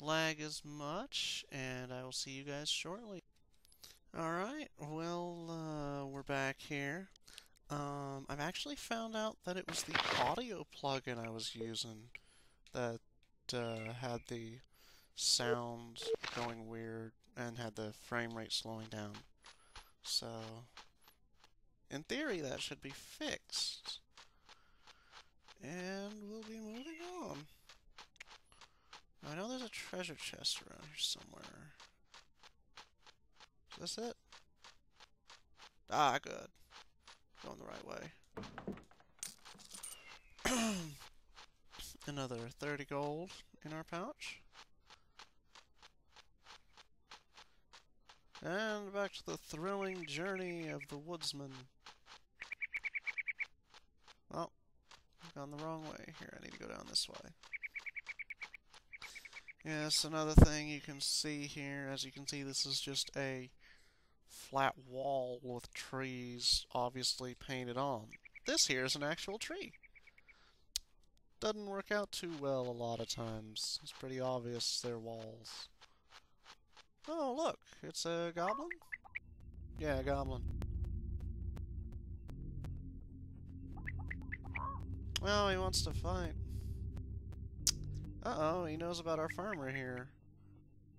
lag as much, and I will see you guys shortly. Alright, well, uh, we're back here. Um, I've actually found out that it was the audio plugin I was using that uh, had the sound going weird and had the frame rate slowing down. So, in theory, that should be fixed. And we'll be moving on. I know there's a treasure chest around here somewhere. Is this it? Ah, good. Going the right way. Another 30 gold in our pouch. And back to the thrilling journey of the woodsman. Well, I've gone the wrong way. Here, I need to go down this way. Yes, another thing you can see here, as you can see, this is just a flat wall with trees obviously painted on. This here is an actual tree. Doesn't work out too well a lot of times. It's pretty obvious they're walls. Oh, look, it's a goblin? Yeah, a goblin. Oh, he wants to fight. Uh-oh, he knows about our farmer here.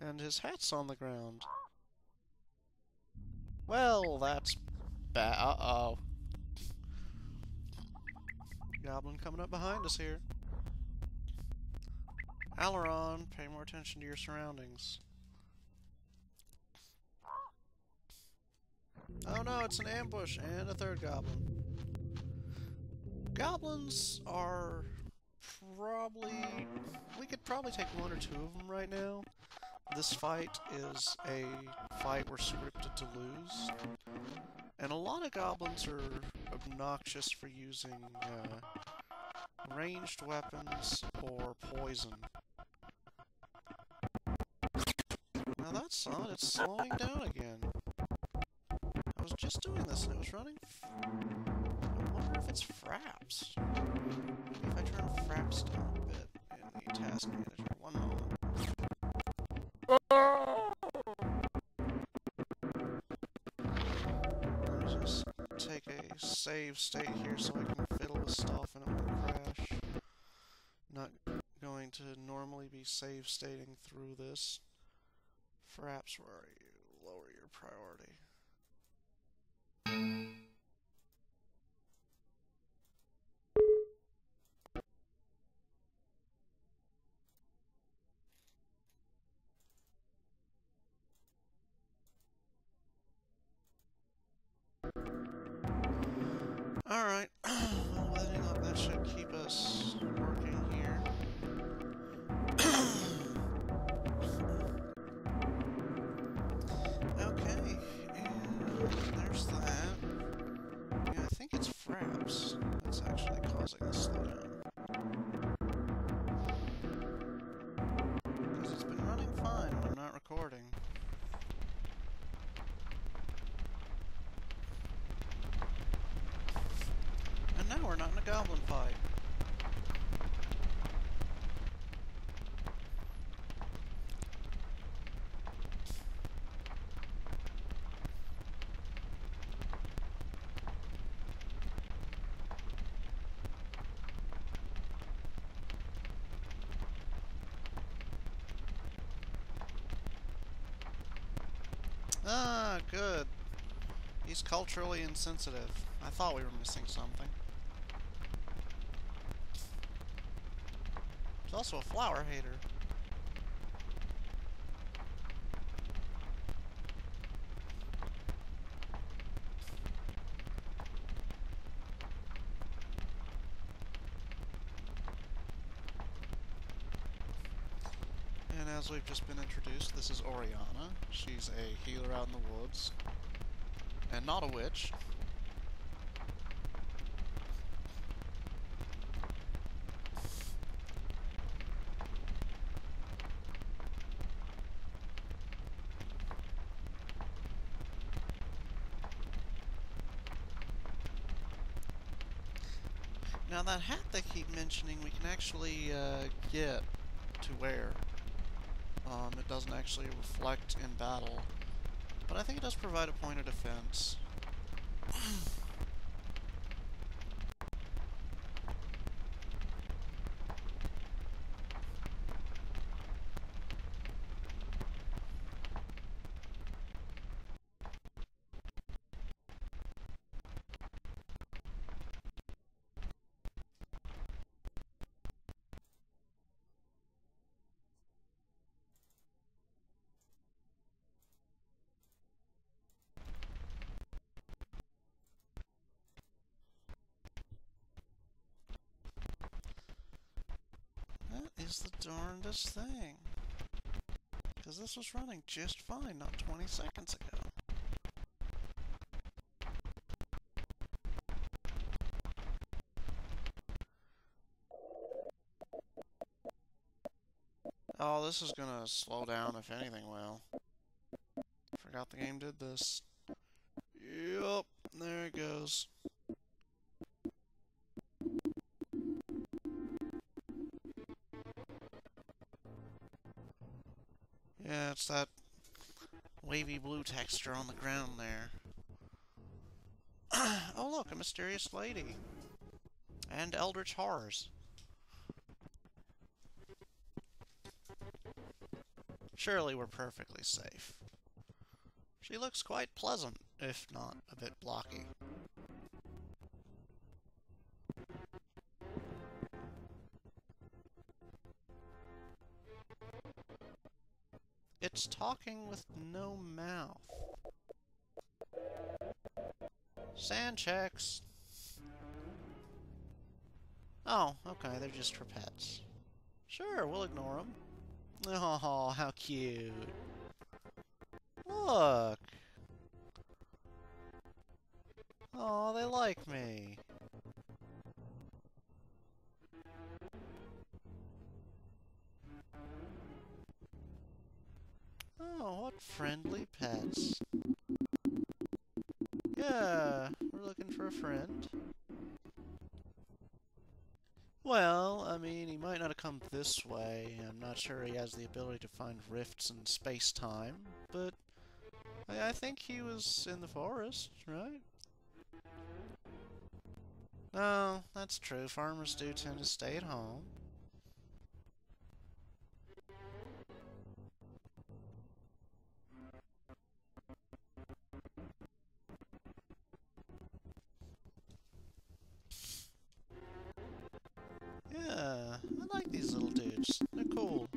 And his hat's on the ground. Well, that's bad. Uh-oh. Goblin coming up behind us here. Alaron, pay more attention to your surroundings. Oh no, it's an ambush and a third goblin. Goblins are probably... We could probably take one or two of them right now. This fight is a fight we're scripted to lose. And a lot of goblins are obnoxious for using uh, ranged weapons or poison. Now that's odd, it's slowing down again. I was just doing this and it was running... I wonder if it's Fraps. If I turn Fraps down a bit in the task manager. One moment. Let me just take a save state here so I can fiddle with stuff and it won't crash. Not going to normally be save stating through this. Fraps, where are you? Lower your priority. Alright, letting up, that should keep us working here. okay, and there's that. Yeah, I think it's Fraps that's actually causing the slowdown. Ah, good. He's culturally insensitive. I thought we were missing something. He's also a flower hater. And as we've just been introduced, this is Oriana. She's a healer out in the woods. And not a witch. Now that hat they keep mentioning we can actually uh, get to wear. Um, it doesn't actually reflect in battle, but I think it does provide a point of defense. That is the darndest thing. Because this was running just fine not 20 seconds ago. Oh, this is gonna slow down if anything will. Forgot the game did this. Yup, there it goes. Yeah, it's that wavy blue texture on the ground there. oh look, a mysterious lady. And eldritch horrors. Surely we're perfectly safe. She looks quite pleasant, if not a bit blocky. It's talking with no mouth. Sand checks. Oh, okay, they're just for pets. Sure, we'll ignore them. Oh, how cute. Look. Oh, they like me. Oh, what friendly pets. Yeah, we're looking for a friend. Well, I mean, he might not have come this way. I'm not sure he has the ability to find rifts in space-time, but I, I think he was in the forest, right? No, that's true. Farmers do tend to stay at home. I like these little dudes. They're cool.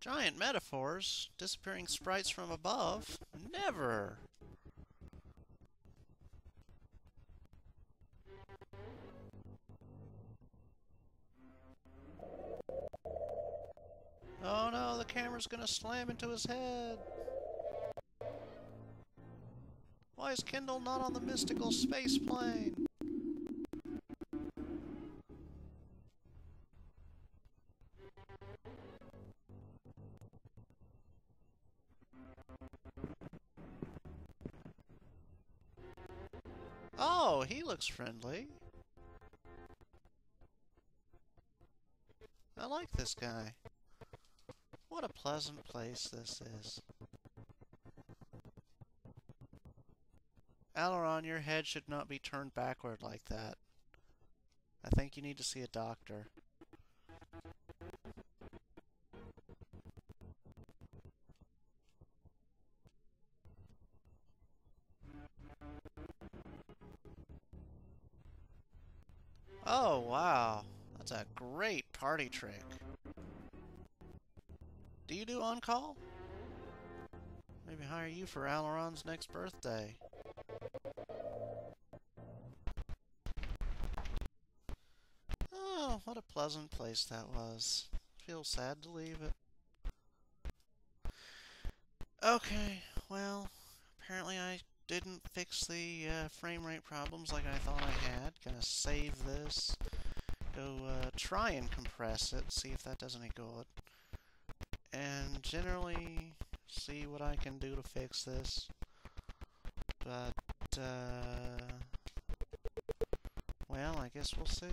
Giant metaphors? Disappearing sprites from above? Never! Oh no, the camera's gonna slam into his head! Why is Kendall not on the mystical space plane? Oh, he looks friendly. I like this guy. What a pleasant place this is. Alaron, your head should not be turned backward like that. I think you need to see a doctor. Oh, wow. That's a great party trick. You do on-call? Maybe hire you for Alaron's next birthday. Oh, what a pleasant place that was. Feel sad to leave it. Okay, well, apparently I didn't fix the uh, frame rate problems like I thought I had. Gonna save this, go uh, try and compress it, see if that does any good. And generally, see what I can do to fix this. But, uh, well, I guess we'll see.